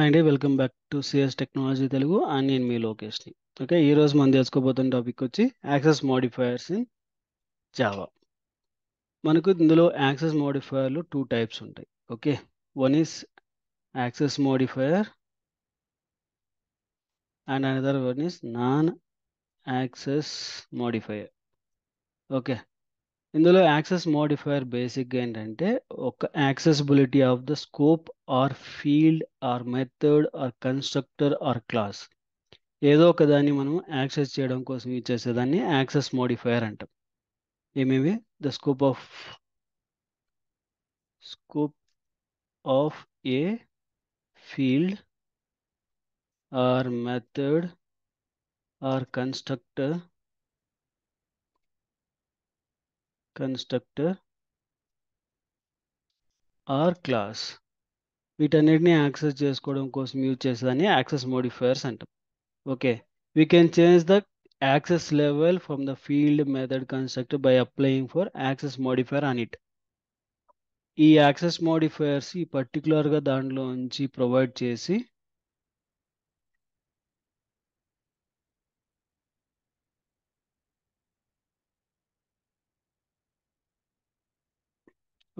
And welcome back to CS technology Telugu and నేను మీ లోకేష్ని. ఓకే ఈరోజు మనం తెలుసుకోబోతున్న టాపిక్ వచ్చి యాక్సెస్ మోడిఫైయర్స్ ఇన్ జావా మనకు ఇందులో యాక్సెస్ మోడిఫైయర్లు టూ టైప్స్ ఉంటాయి. Okay one is access modifier and another one is non access modifier okay ఇందులో యాక్సెస్ మోడిఫైయర్ బేసిక్గా ఏంటంటే ఒక accessibility of the scope or field or method or constructor or class. ఏదో ఒక దాన్ని మనం యాక్సెస్ చేయడం కోసం యూజ్ చేసేదాన్ని యాక్సెస్ మోడిఫైయర్ అంటాం. ఏమేమి the scope of scope of a field or method or constructor constructor or class వీటన్నిటిని యాక్సెస్ చేసుకోవడం కోసం యూజ్ చేసేదాన్ని యాక్సెస్ మోడిఫైయర్స్ అంటాం. Okay we can change the access level from the field method constructor by applying for access modifier on it. ఈ access modifiers ఈ పర్టికులర్గా దాంట్లో నుంచి ప్రొవైడ్ చేసి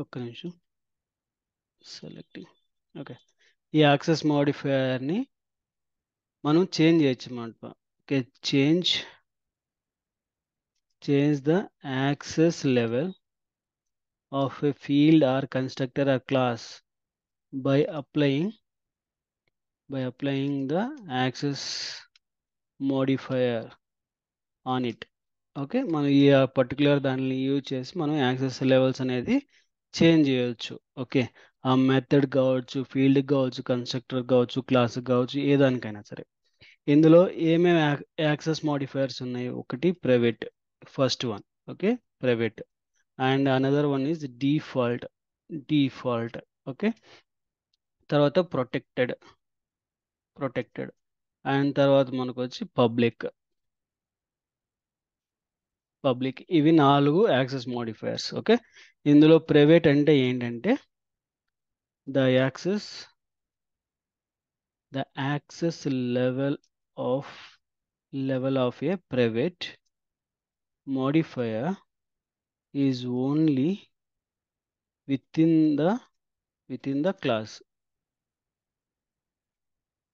ఒక్క నిమిషం. సెలెక్టింగ్ ఓకే ఈ యాక్సెస్ మోడిఫైయర్ని మనం చేంజ్ చేయొచ్చు అన్నమాట okay change change the access level of a field or constructor or class by applying by applying the access modifier on it okay మనం ఈ పర్టికులర్ దాన్ని యూజ్ చేసి మనం యాక్సెస్ లెవెల్స్ అనేది చేంజ్ చేయొచ్చు. ఓకే. ఆ మెథడ్ కావచ్చు ఫీల్డ్ కావచ్చు కన్స్ట్రక్టర్ కావచ్చు క్లాస్ కావచ్చు ఏ దానికైనా సరే. ఇందులో ఏమేమి యాక్సెస్ మోడిఫైయర్స్ ఉన్నాయి? ఒకటి private first one. Okay? Private. And another one is default default. Okay? తర్వాత ప్రొటెక్టెడ్ ప్రొటెక్టెడ్. అండ్ తర్వాత మనకు వచ్చి పబ్లిక్. పబ్లిక్ ఇవి నాలుగు యాక్సెస్ మోడిఫైయర్స్ ఓకే? ఇందులో ప్రైవేట్ అంటే ఏంటంటే the access the access level of level of a private modifier is only within the within the class.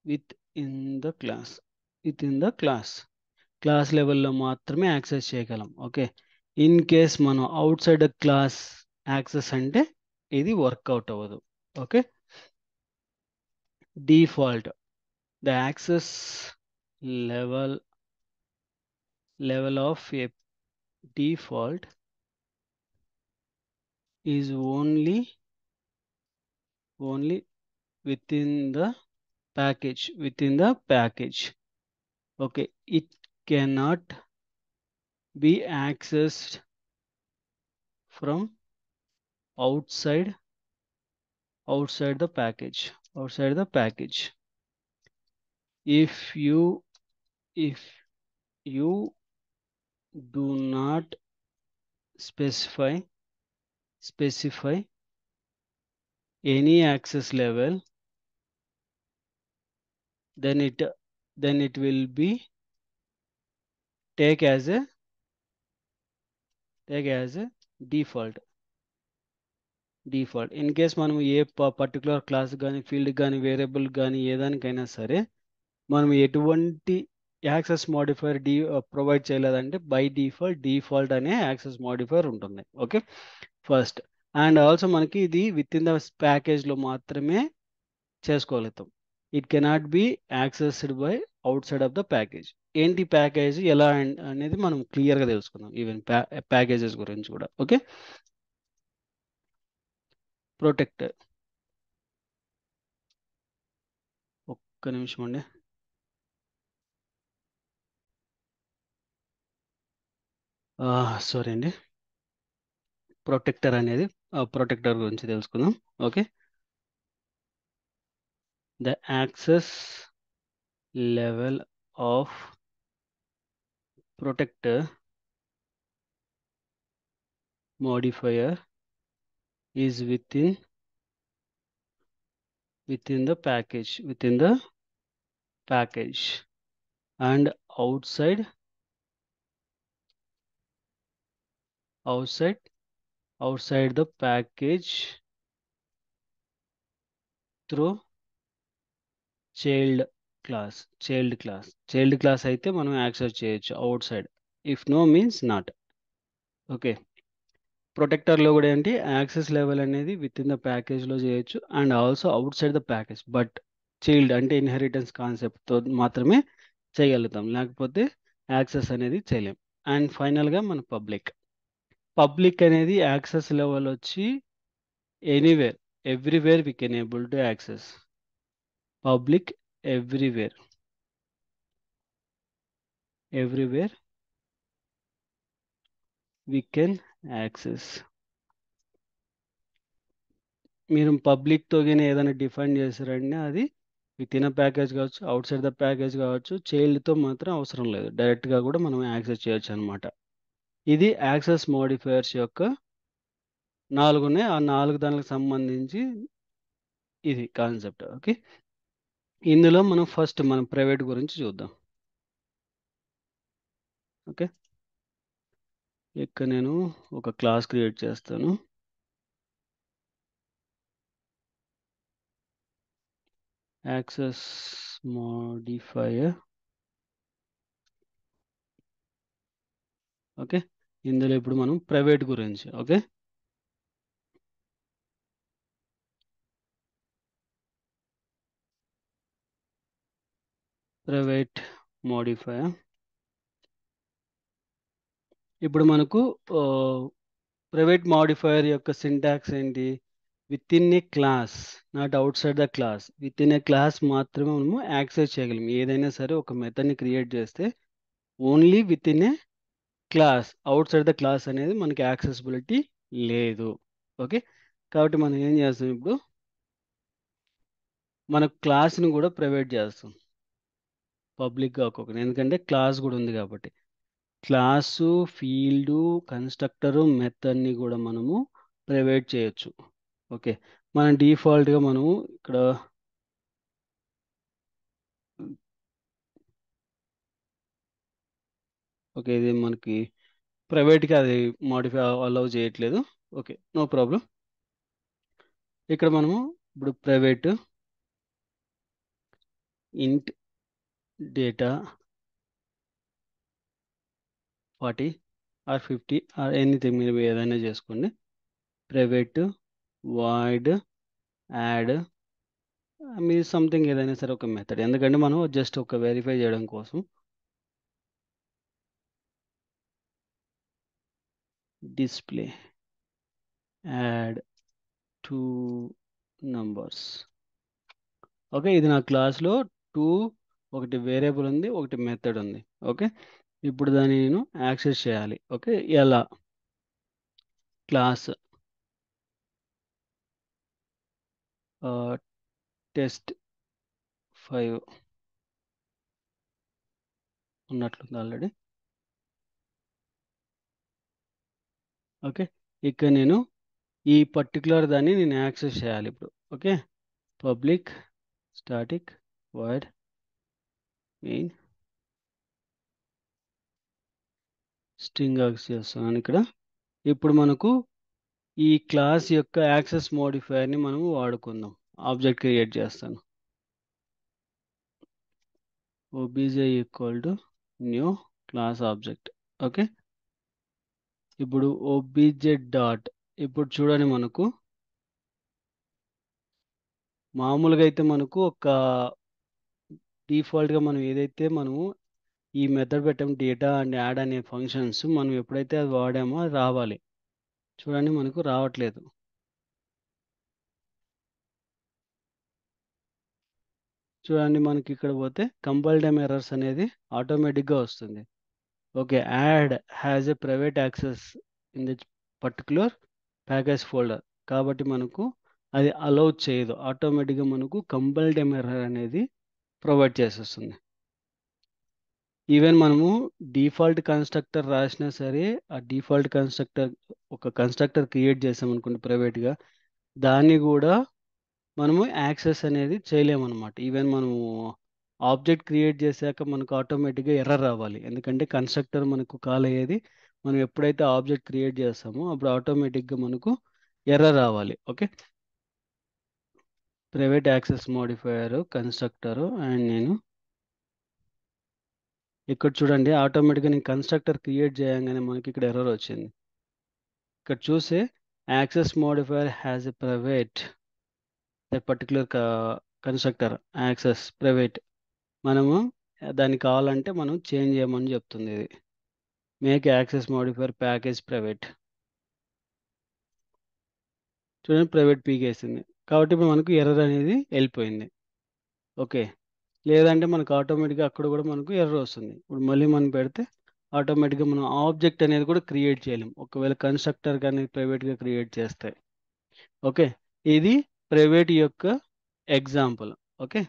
Within the class. Within the class లెవెల్లో మాత్రమే యాక్సెస్ చేయగలం. Okay? In case మనం outside class access అంటే ఇది work out అవ్వదు. Okay? Default. The access level level of a default is only only within the package within the package. Okay? It cannot be accessed from outside outside the package outside the package. If you if you do not specify specify any access level then it then it will be take as a take as a default. Default in case మనం ఏ particular class కానీ field కానీ variable కానీ ఏదానికైనా సరే మనం ఎటువంటి access modifier డి provide చేయలేదంటే బై డిఫాల్ట్ డిఫాల్ట్ అనే యాక్సెస్ మోడిఫైర్ ఉంటుంది. ఓకే ఫస్ట్ అండ్ ఆల్సో మనకి ఇది విత్ ఇన్ ద ప్యాకేజ్లో మాత్రమే చేసుకోగలుగుతాం. It cannot be accessed by outside of the package ఏంటి ప్యాకేజ్ ఎలా అనేది మనం క్లియర్గా తెలుసుకుందాం. ఈవెన్ ప్యాకేజెస్ గురించి కూడా. ఓకే? ప్రొటెక్టర్ ఒక్క నిమిషం అండి. సారీ అండి. ప్రొటెక్టర్ అనేది ప్రొటెక్టర్ గురించి తెలుసుకుందాం. Okay? The access level of protector modifier is within within the package within the package. And outside outside outside the package through child class child class child class అయితే మనం access చేయొచ్చు outside if no means not okay ప్రొటెక్టర్లో కూడా ఏంటి? Access level అనేది with in the ప్యాకేజ్లో చేయొచ్చు and also outside the package but child అంటే inheritance కాన్సెప్ట్తో మాత్రమే చేయగలుగుతాం. లేకపోతే యాక్సెస్ అనేది చేయలేం. అండ్ ఫైనల్గా మన పబ్లిక్ పబ్లిక్ అనేది యాక్సెస్ లెవెల్ వచ్చి anywhere everywhere we can able to access public everywhere. Everywhere we can access మీరు పబ్లిక్తో కానీ ఏదైనా డిఫైన్ చేశారంటే అది విత్ ఇన్ ప్యాకేజ్ కావచ్చు అవుట్ సైడ్ ద ప్యాకేజ్ కావచ్చు చైల్డ్తో మాత్రం అవసరం లేదు. డైరెక్ట్గా కూడా మనం యాక్సెస్ చేయొచ్చు అనమాట ఇది యాక్సెస్ మోడిఫైయర్స్ యొక్క నాలుగు ఉన్నాయి ఆ నాలుగు దానికి సంబంధించి ఇది కాన్సెప్ట్ ఓకే? ఇందులో మనం ఫస్ట్ మనం ప్రైవేట్ గురించి చూద్దాం. ఓకే? ఇక్కడ నేను ఒక క్లాస్ క్రియేట్ చేస్తాను. Access modifier. ఓకే? ఇందులో ఇప్పుడు మనం ప్రైవేట్ గురించి ఓకే? ప్రైవేట్ మోడిఫైయర్ ఇప్పుడు మనకు ప్రైవేట్ మాడిఫైయర్ యొక్క సింటాక్స్ ఏంటి? Within a class not outside the class within a class మాత్రమే మనము యాక్సెస్ చేయగలం. ఏదైనా సరే ఒక మెథడ్ని క్రియేట్ చేస్తే only within a class outside the class అనేది మనకి యాక్సెసిబిలిటీ లేదు. ఓకే? కాబట్టి మనం ఏం చేస్తాం ఇప్పుడు? మన క్లాస్ని కూడా ప్రైవేట్ చేస్తాం. పబ్లిక్గా ఒక్కొక్కటి. ఎందుకంటే క్లాస్ కూడా ఉంది కాబట్టి. క్లాసు ఫీల్డు కన్స్ట్రక్టరు మెథడ్ని కూడా మనము ప్రైవేట్ చేయొచ్చు. ఓకే. మనం డిఫాల్ట్గా మనము ఇక్కడ ఓకే. ఇది మనకి ప్రైవేట్గా అది మాడిఫై అలౌ చేయట్లేదు. ఓకే. నో ప్రాబ్లం ఇక్కడ మనము ఇప్పుడు private int data forty or fifty or anything మీరు ఏదైనా చేసుకోండి. ప్రైవేట్ వాయిడ్ యాడ్ మీ సంథింగ్ ఏదైనా సరే ఒక మెథడ్. ఎందుకంటే మనం జస్ట్ ఒక వెరిఫై చేయడం కోసం display add two numbers. Okay ఇది నా క్లాస్లో టూ ఒకటి వేరియబుల్ ఉంది ఒకటి మెథడ్ ఉంది. ఓకే? ఇప్పుడు దాన్ని నేను యాక్సెస్ చేయాలి. ఓకే? ఎలా? Class. Test five. ఉన్నట్లుంది already. Okay? ఇక్కడ నేను ఈ పర్టికులర్ దాన్ని నేను యాక్సెస్ చేయాలి ఇప్పుడు. Okay? Public static void main string access చేస్తున్నాను ఇక్కడ. ఇప్పుడు మనకు ఈ క్లాస్ యొక్క యాక్సెస్ మోడిఫైర్ని మనము వాడుకుందాం. ఆబ్జెక్ట్ క్రియేట్ చేస్తాను. OBJ equal to new class object. Okay? ఇప్పుడు ఓబీజే డాట్. ఇప్పుడు చూడండి మనకు. మామూలుగా అయితే మనకు ఒక డిఫాల్ట్గా మనం ఏదైతే మనము ఈ మెథడ్ పెట్టాము డేటా అండ్ యాడ్ అనే ఫంక్షన్స్ మనం ఎప్పుడైతే అది వాడామో అది రావాలి. చూడండి మనకు రావట్లేదు. చూడండి మనకి ఇక్కడ పోతే కంపల్డమ్ ఎర్రర్స్ అనేది ఆటోమేటిక్గా వస్తుంది. Okay add has a private access in the particular package folder. కాబట్టి మనకు అది అలౌ చేయదు. ఆటోమేటిక్గా మనకు కంపల్డమ్ ఎర్రర్ అనేది ప్రొవైడ్ చేసేస్తుంది. ఈవెన్ మనము డిఫాల్ట్ కన్స్ట్రక్టర్ రాసినా సరే ఆ డిఫాల్ట్ కన్స్ట్రక్టర్ ఒక కన్స్ట్రక్టర్ క్రియేట్ చేసామనుకోండి ప్రైవేట్గా దాన్ని కూడా మనము యాక్సెస్ అనేది చేయలేమన్నమాట. ఈవెన్ మనము ఆబ్జెక్ట్ క్రియేట్ చేశాక మనకు ఆటోమేటిక్గా ఎర్ర రావాలి. ఎందుకంటే కన్స్ట్రక్టర్ మనకు కాల్ అయ్యేది మనం ఎప్పుడైతే ఆబ్జెక్ట్ క్రియేట్ చేస్తామో అప్పుడు ఆటోమేటిక్గా మనకు ఎర్ర రావాలి. Okay? Private access modifier constructor and నేను ఇక్కడ చూడండి ఆటోమేటిక్గా నేను కన్స్ట్రక్టర్ క్రియేట్ చేయగానే మనకి ఇక్కడ ఎర్రర్ వచ్చింది. ఇక్కడ చూసి access modifier has a private the particular constructor access private. మనము దానికి కావాలంటే మనం చేంజ్ చేయమని చెప్తుంది ఇది. Make access modifier package private. చూడండి ప్రైవేట్ పీకేసింది. కాబట్టి ఇప్పుడు మనకు ఎర్రర్ అనేది వెళ్ళిపోయింది. ఓకే. లేదంటే మనకు ఆటోమేటిక్గా అక్కడ కూడా మనకు ఎర్రర్ వస్తుంది. ఇప్పుడు మళ్ళీ మనం పెడితే ఆటోమేటిక్గా మనం ఆబ్జెక్ట్ అనేది కూడా క్రియేట్ చేయలేం. ఒకవేళ కన్స్ట్రక్టర్ కానీ ప్రైవేట్గా క్రియేట్ చేస్తే. ఓకే. ఇది ప్రైవేట్ యొక్క ఎగ్జాంపుల్ ఓకే.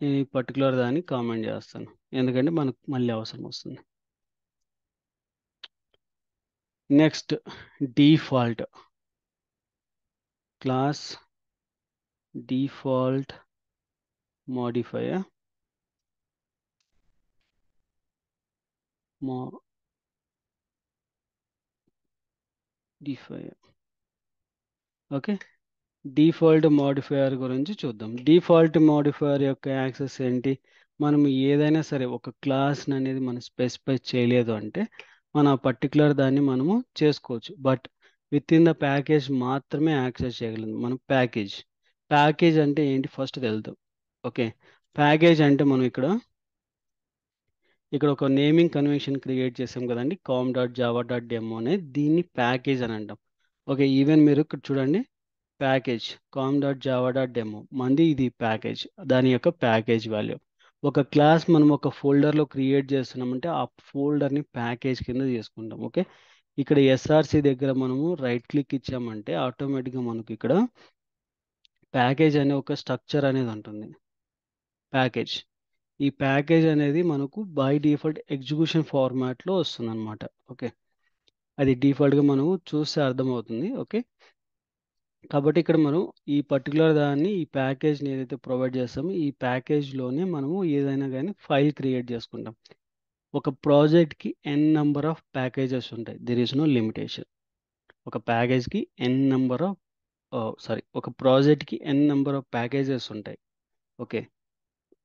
నేను ఈ పర్టికులర్ దాన్ని కామెంట్ చేస్తాను. ఎందుకంటే మనకు మళ్ళీ అవసరం వస్తుంది. Next default class default modifier. Modifier okay default modifier గురించి చూద్దాం. డిఫాల్ట్ మోడిఫైయర్ యొక్క యాక్సెస్ ఏంటి? మనం ఏదైనా సరే ఒక క్లాస్ అనేది మనం స్పెసిఫై చేయలేదు అంటే మన పర్టికులర్ దాన్ని మనము చేసుకోవచ్చు. But with in the package మాత్రమే యాక్సెస్ చేయగలం మనం ప్యాకేజ్. ప్యాకేజ్ అంటే ఏంటి? ఫస్ట్ తెలుద్దాం. ఓకే. ప్యాకేజ్ అంటే మనం ఇక్కడ ఇక్కడ ఒక నేమింగ్ కన్వెన్షన్ క్రియేట్ చేసాం కదండి. Com dot Java dot demo అనేది దీన్ని ప్యాకేజ్ అని అంటాం. ఓకే ఈవెన్ మీరు ఇక్కడ చూడండి. Package com dot Java dot demo మంది ఇది ప్యాకేజ్ దాని యొక్క ప్యాకేజ్ వాల్యూ. ఒక క్లాస్ మనం ఒక ఫోల్డర్లో క్రియేట్ చేస్తున్నామంటే ఆ ఫోల్డర్ని ప్యాకేజ్ కింద చేసుకుంటాం ఓకే? ఇక్కడ ఎస్ఆర్సి దగ్గర మనము రైట్ క్లిక్ ఇచ్చామంటే ఆటోమేటిక్గా మనకు ఇక్కడ ప్యాకేజ్ అనే ఒక స్ట్రక్చర్ అనేది ఉంటుంది ప్యాకేజ్ ఈ ప్యాకేజ్ అనేది మనకు బై డిఫాల్ట్ ఎగ్జిక్యూషన్ ఫార్మాట్లో వస్తుంది అనమాట ఓకే అది డిఫాల్ట్గా మనము చూస్తే అర్థమవుతుంది. ఓకే కాబట్టి ఇక్కడ మనం ఈ పర్టికులర్ దాన్ని ఈ ప్యాకేజ్ని ఏదైతే ప్రొవైడ్ చేస్తామో ఈ ప్యాకేజ్లోనే మనము ఏదైనా కానీ ఫైల్ క్రియేట్ చేసుకుంటాం. ఒక ప్రాజెక్ట్కి ఎన్ నెంబర్ ఆఫ్ ప్యాకేజెస్ ఉంటాయి. There is no limitation. ఒక ప్యాకేజ్కి ఎన్ నెంబర్ ఆఫ్ సారీ ఒక ప్రాజెక్ట్కి ఎన్ నెంబర్ ఆఫ్ ప్యాకేజెస్ ఉంటాయి. ఓకే.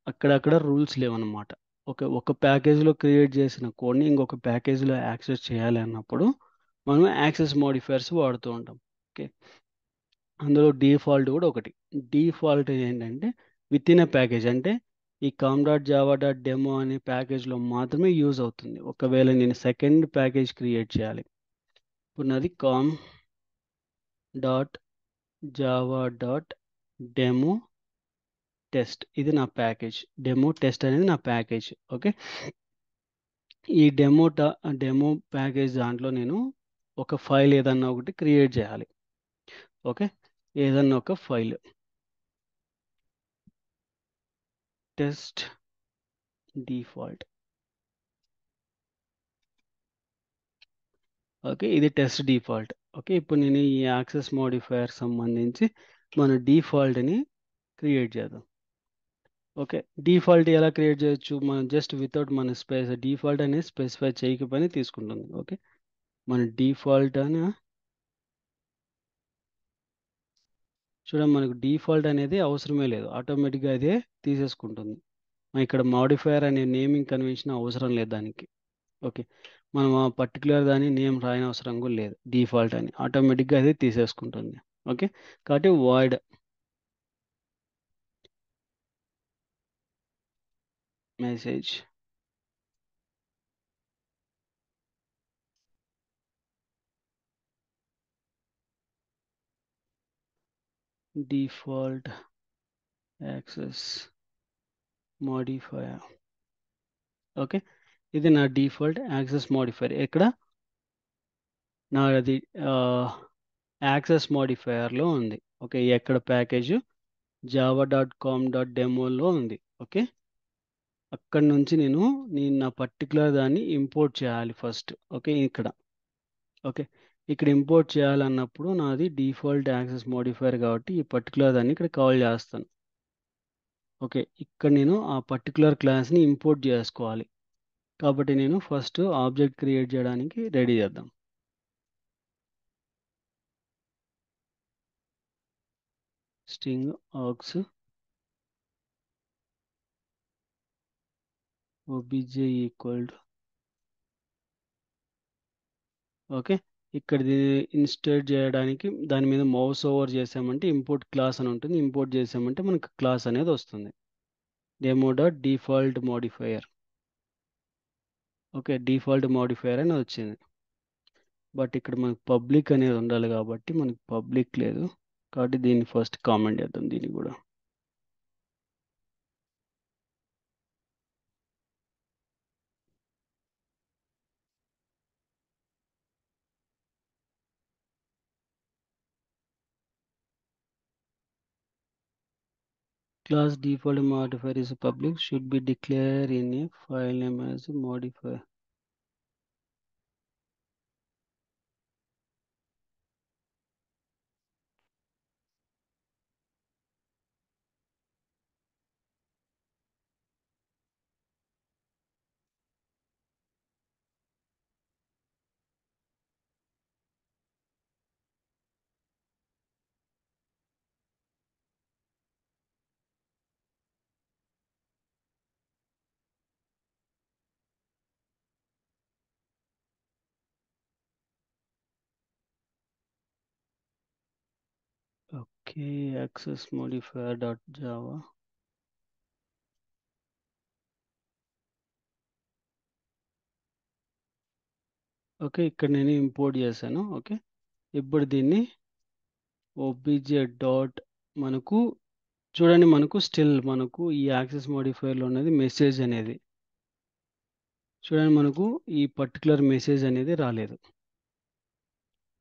అక్కడక్కడ రూల్స్ లేవన్నమాట ఓకే ఒక ప్యాకేజ్లో క్రియేట్ చేసిన కోడ్ని ఇంకొక ప్యాకేజ్లో యాక్సెస్ చేయాలి అన్నప్పుడు మనం యాక్సెస్ మోడిఫైర్స్ వాడుతూ ఉంటాం. ఓకే. అందులో డిఫాల్ట్ కూడా ఒకటి. డిఫాల్ట్ ఏంటంటే విత్ ఇన్ ఎ ప్యాకేజ్ అంటే ఈ com dot Java dot demo అనే ప్యాకేజ్లో మాత్రమే యూజ్ అవుతుంది. ఒకవేళ నేను సెకండ్ ప్యాకేజ్ క్రియేట్ చేయాలి. ఇప్పుడు నాది com dot Java dot demo test. ఇది నా ప్యాకేజ్. డెమో టెస్ట్ అనేది నా ప్యాకేజ్. ఓకే? ఈ డెమో డెమో ప్యాకేజ్ దాంట్లో నేను ఒక ఫైల్ ఏదన్నా ఒకటి క్రియేట్ చేయాలి. ఓకే? ఏదన్నా ఒక ఫైల్. టెస్ట్ డిఫాల్ట్ ఓకే ఇది టెస్ట్ డిఫాల్ట్ ఓకే ఇప్పుడు నేను ఈ యాక్సెస్ మోడిఫైయర్ సంబంధించి మన డిఫాల్ట్ని క్రియేట్ చేద్దాం. ఓకే డిఫాల్ట్ ఎలా క్రియేట్ చేయొచ్చు? మనం జస్ట్ వితౌట్ మన స్పేస్ డిఫాల్ట్ అనేది స్పెసిఫై చేయకపోయినా తీసుకుంటుంది ఓకే మన డిఫాల్ట్ అని చూడండి మనకు డిఫాల్ట్ అనేది అవసరమే లేదు. ఆటోమేటిక్గా అదే తీసేసుకుంటుంది. ఇక్కడ మాడిఫైయర్ అనే నేమింగ్ కన్వెన్షన్ అవసరం లేదు దానికి. ఓకే. మనం ఆ పర్టికులర్ దాని నేమ్ రాయని అవసరం కూడా లేదు. డిఫాల్ట్ అని. ఆటోమేటిక్గా అదే తీసేసుకుంటుంది. ఓకే. కాబట్టి void. Message. Default access modifier okay ఇది నా డిఫాల్ట్ యాక్సెస్ మోడిఫైయర్. ఎక్కడ? నాది యాక్సెస్ మోడిఫైయర్లో ఉంది. ఓకే ఎక్కడ package? Java dot com dot డెమోలో ఉంది. ఓకే అక్కడ నుంచి నేను నేను నా పర్టికులర్ దాన్ని ఇంపోర్ట్ చేయాలి ఫస్ట్. ఓకే ఇక్కడ. ఓకే ఇక్కడ ఇంపోర్ట్ చేయాలన్నప్పుడు నాది డిఫాల్ట్ యాక్సెస్ మోడిఫైయర్ కాబట్టి ఈ పర్టికులర్ దాన్ని ఇక్కడ కాల్ చేస్తాను. ఓకే ఇక్కడ నేను ఆ పర్టికులర్ క్లాస్ని ఇంపోర్ట్ చేసుకోవాలి. కాబట్టి నేను ఫస్ట్ ఆబ్జెక్ట్ క్రియేట్ చేయడానికి రెడీ చేద్దాం. స్ట్రింగ్ ఆక్స్ obj ఈక్వల్ ఓకే ఇక్కడ ఇన్స్టేట్ చేయడానికి దాని మీద మౌస్ ఓవర్ చేసామంటే ఇంపోర్ట్ క్లాస్ అని ఉంటుంది. ఇంపోర్ట్ చేసామంటే మనకు క్లాస్ అనేది వస్తుంది. Demo dot default modifier. Okay default modifier అని వచ్చింది. బట్ ఇక్కడ మనకు పబ్లిక్ అనేది ఉండాలి కాబట్టి మనకు పబ్లిక్ లేదు. కాబట్టి దీన్ని ఫస్ట్ కామెంట్ చేద్దాం దీన్ని కూడా. Class default modifier is public should be declared in a file name as a modifier okay access modifier dot java okay ఇక్కడ నేను ఇంపోర్ట్ చేశాను ఓకే. ఇప్పుడు దీన్ని ఓబీజే డాట్ మనకు చూడండి మనకు స్టిల్ మనకు ఈ యాక్సెస్ మోడిఫైర్లో ఉన్నది మెసేజ్ అనేది. చూడండి మనకు ఈ పర్టికులర్ మెసేజ్ అనేది రాలేదు.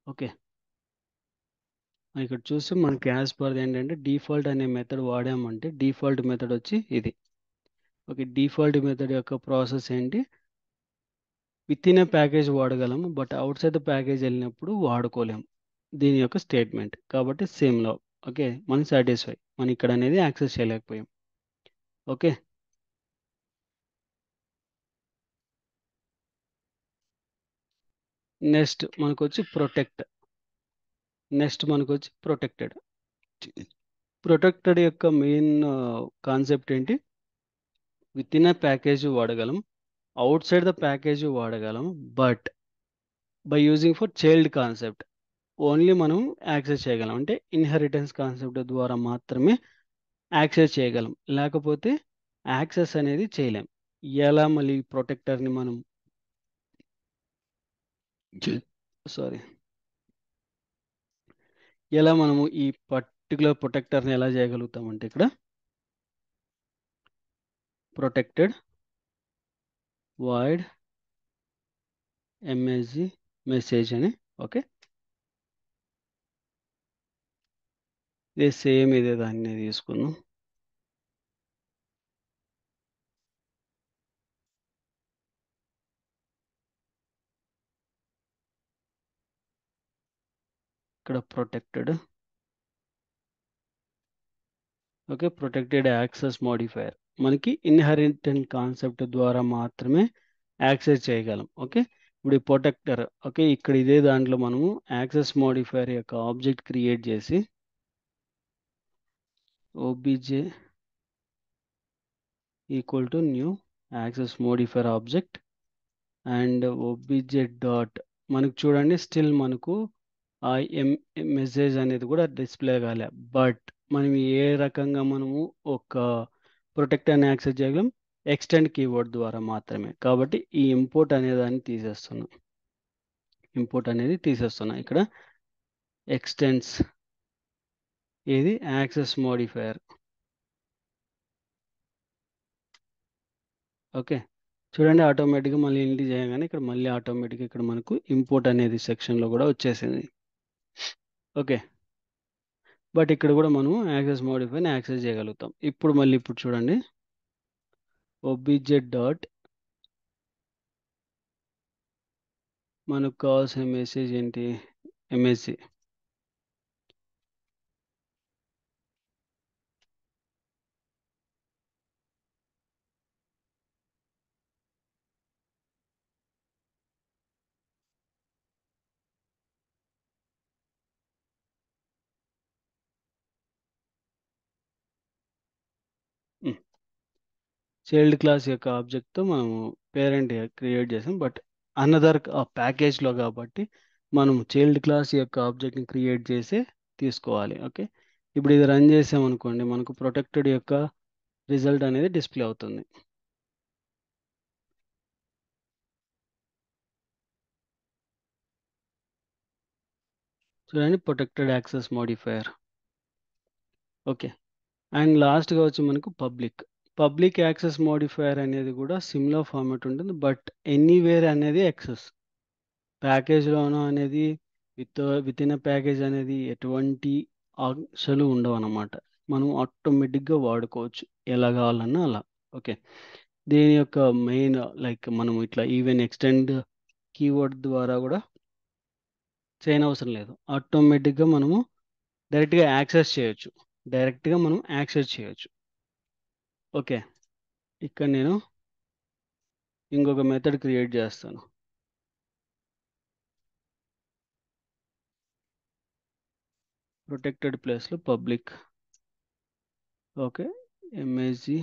ఓకే. ఇక్కడ చూస్తే మనకి యాజ్ పర్ ఏంటంటే డిఫాల్ట్ అనే మెథడ్ వాడామంటే డిఫాల్ట్ మెథడ్ వచ్చి ఇది. ఓకే డిఫాల్ట్ మెథడ్ యొక్క ప్రాసెస్ ఏంటి? విత్ ఇన్ ఏ ప్యాకేజ్ వాడగలము but outside the package వెళ్ళినప్పుడు వాడుకోలేము. దీని యొక్క స్టేట్మెంట్ కాబట్టి సేమ్ లా ఓకే మనం సాటిస్ఫై మనం ఇక్కడ అనేది యాక్సెస్ చేయలేకపోయాం. ఓకే. నెక్స్ట్ మనకు వచ్చి ప్రొటెక్ట్ నెక్స్ట్ మనకు వచ్చి ప్రొటెక్టెడ్ ప్రొటెక్టెడ్ యొక్క మెయిన్ కాన్సెప్ట్ ఏంటి? విత్ ఇన్ ఏ ప్యాకేజ్ వాడగలం అవుట్ సైడ్ ద ప్యాకేజ్ వాడగలం but by using for child concept only మనం యాక్సెస్ చేయగలం. అంటే ఇన్హెరిటెన్స్ కాన్సెప్ట్ ద్వారా మాత్రమే యాక్సెస్ చేయగలం. లేకపోతే యాక్సెస్ అనేది చేయలేం. ఎలా మళ్ళీ ప్రొటెక్టర్ని మనం సారీ. ఎలా మనము ఈ పర్టికులర్ ప్రొటెక్టర్ని ఎలా చేయగలుగుతామంటే ఇక్కడ? ప్రొటెక్టెడ్ వాయిడ్ ఎంఎస్జి మెసేజ్ అని ఓకే ఇదే సేమ్ ఇదే దాన్ని తీసుకుందాం. ఇక్కడ protected okay protected access modifier మనకి ఇన్హెరిటెంట్ కాన్సెప్ట్ ద్వారా మాత్రమే యాక్సెస్ చేయగలం. ఓకే ఇప్పుడు ఈ ప్రొటెక్టర్ ఓకే ఇక్కడ ఇదే దాంట్లో మనము యాక్సెస్ మోడిఫైయర్ యొక్క ఆబ్జెక్ట్ క్రియేట్ చేసి OBJ equal to new access modifier object and OBJ dot మనకు చూడండి స్టిల్ మనకు మెసేజ్ అనేది కూడా డిస్ప్లే కాలే. బట్ మనం ఏ రకంగా మనము ఒక ప్రొటెక్ట్ అని యాక్సెస్ చేయగలం? ఎక్స్టెండ్ కీవర్డ్ ద్వారా మాత్రమే. కాబట్టి ఈ ఇంపోర్ట్ అనే దాన్ని తీసేస్తున్నాం. ఇంపోర్ట్ అనేది తీసేస్తున్నాం. ఇక్కడ ఎక్స్టెండ్స్ ఇది యాక్సెస్ మోడిఫైయర్. ఓకే. చూడండి ఆటోమేటిక్గా మళ్ళీ ఇంటి చేయగానే ఇక్కడ మళ్ళీ ఆటోమేటిక్గా ఇక్కడ మనకు ఇంపోర్ట్ అనేది సెక్షన్లో కూడా వచ్చేసింది. ఓకే. బట్ ఇక్కడ కూడా మనం యాక్సెస్ మోడిఫైని యాక్సెస్ చేయగలుగుతాం. ఇప్పుడు మళ్ళీ ఇప్పుడు చూడండి. ఓబిజెడ్ డాట్ మనకు కావాల్సిన మెసేజ్ ఏంటి? ఎంఎస్సి చైల్డ్ క్లాస్ యొక్క ఆబ్జెక్ట్తో మనము పేరెంట్ క్రియేట్ చేసాం. బట్ అనదర్ ప్యాకేజ్లో కాబట్టి మనం చైల్డ్ క్లాస్ యొక్క ఆబ్జెక్ట్ని క్రియేట్ చేసి తీసుకోవాలి. ఓకే? ఇప్పుడు ఇది రన్ చేసామనుకోండి మనకు ప్రొటెక్టెడ్ యొక్క రిజల్ట్ అనేది డిస్ప్లే అవుతుంది. చూడండి protected access modifier. Okay? And లాస్ట్గా వచ్చి మనకు పబ్లిక్. పబ్లిక్ యాక్సెస్ మోడిఫైయర్ అనేది కూడా సిమిలర్ ఫార్మాట్ ఉంటుంది. బట్ ఎనీవేర్ అనేది యాక్సెస్. ప్యాకేజ్లోనో అనేది విత్ విత్ ఇన్ ప్యాకేజ్ అనేది ఎటువంటి ఆంక్షలు ఉండవు అన్నమాట. మనం ఆటోమేటిక్గా వాడుకోవచ్చు. ఎలా కావాలన్నా అలా. ఓకే. దీని యొక్క మెయిన్ లైక్ మనం ఇట్లా ఈవెన్ ఎక్స్టెండ్ కీవర్డ్ ద్వారా కూడా చేయనవసరం లేదు. ఆటోమేటిక్గా మనము డైరెక్ట్గా యాక్సెస్ చేయొచ్చు. డైరెక్ట్గా మనం యాక్సెస్ చేయొచ్చు. ఓకే. ఇక్కడ నేను ఇంకొక మెథడ్ క్రియేట్ చేస్తాను. ప్రొటెక్టెడ్ ప్లేస్లో పబ్లిక్ ఓకే. ఎంఎస్జి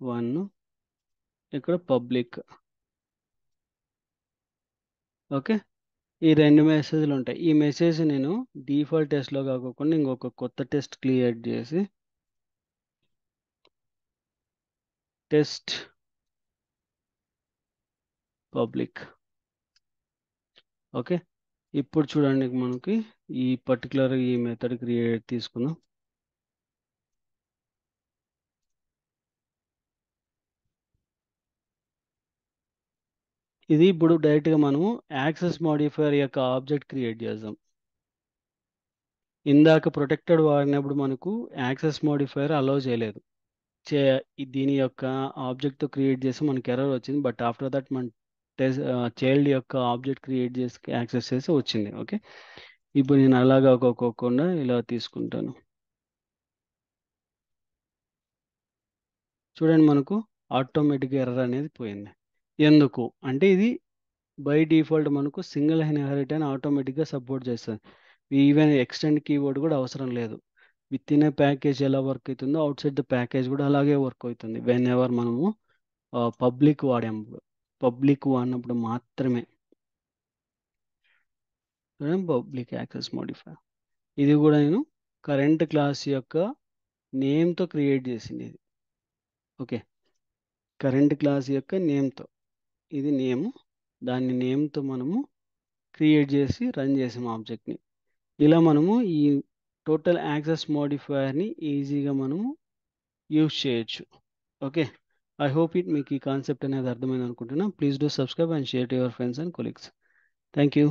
వన్ ఇక్కడ పబ్లిక్ ఓకే. ఈ రెండు మెసేజ్లు ఉంటాయి. ఈ మెసేజ్ నేను డిఫాల్ట్ టెస్ట్లో కాకుండా ఇంకొక కొత్త టెస్ట్ క్రియేట్ చేసి టెస్ట్ పబ్లిక్. ఓకే ఇప్పుడు చూడండి మనకి ఈ పర్టికులర్ ఈ మెథడ్ క్రియేట్ తీసుకుందాం. ఇది ఇప్పుడు డైరెక్ట్గా మనము యాక్సెస్ మోడిఫైయర్ యొక్క ఆబ్జెక్ట్ క్రియేట్ చేద్దాం. ఇందాక ప్రొటెక్టెడ్ వాడినప్పుడు మనకు యాక్సెస్ మాడిఫైయర్ అలౌ చేయలేదు. చే దీని యొక్క ఆబ్జెక్ట్ క్రియేట్ చేసి మనకి ఎర్రర్ వచ్చింది. బట్ ఆఫ్టర్ దట్ మన టెస్ట్ చైల్డ్ యొక్క ఆబ్జెక్ట్ క్రియేట్ చేసి యాక్సెస్ చేసి వచ్చింది. ఓకే? ఇప్పుడు నేను అలాగా ఒక్కొక్కకుండా ఇలా తీసుకుంటాను. చూడండి మనకు ఆటోమేటిక్ ఎర్రర్ అనేది పోయింది. ఎందుకు? అంటే ఇది బై డిఫాల్ట్ మనకు సింగిల్ ఇన్హెరిట్ అని ఆటోమేటిక్గా సపోర్ట్ చేస్తుంది. ఈవెన్ ఎక్స్టెండ్ కీవర్డ్ కూడా అవసరం లేదు. విత్ ఇన్ ఏ ప్యాకేజ్ ఎలా వర్క్ అవుతుందో అవుట్ సైడ్ ద ప్యాకేజ్ కూడా అలాగే వర్క్ అవుతుంది. వెన్ ఎవర్ మనము పబ్లిక్ వాడేప్పుడు పబ్లిక్ వాడినప్పుడు మాత్రమే. Public access modify? ఇది కూడా నేను కరెంట్ క్లాస్ యొక్క నేమ్తో క్రియేట్ చేసింది. ఇది ఓకే. కరెంట్ క్లాస్ యొక్క నేమ్తో. ఇది నేమ్. దాన్ని నేమ్తో మనము క్రియేట్ చేసి రన్ చేసాం ఆబ్జెక్ట్ని. ఇలా మనము ఈ టోటల్ యాక్సెస్ మోడిఫైయర్ని ఈజీగా మనము యూజ్ చేయొచ్చు. ఓకే? ఐ హోప్ ఇట్ మీకు ఈ కాన్సెప్ట్ అనేది అర్థమైంది అనుకుంటున్నా please do subscribe and share to your friends and colleagues. Thank you